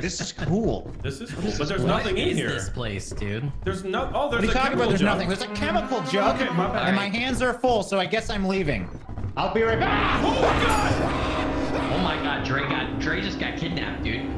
This is cool. This is cool, but there's what nothing in here. What is this place, dude? There's no. Oh, there's what are you talking about? There's jug. nothing. There's a chemical jug. Okay, my bad. And my hands are full, so I guess I'm leaving. I'll be right back. Oh my god! Oh my god, Dre got Dre just got kidnapped, dude.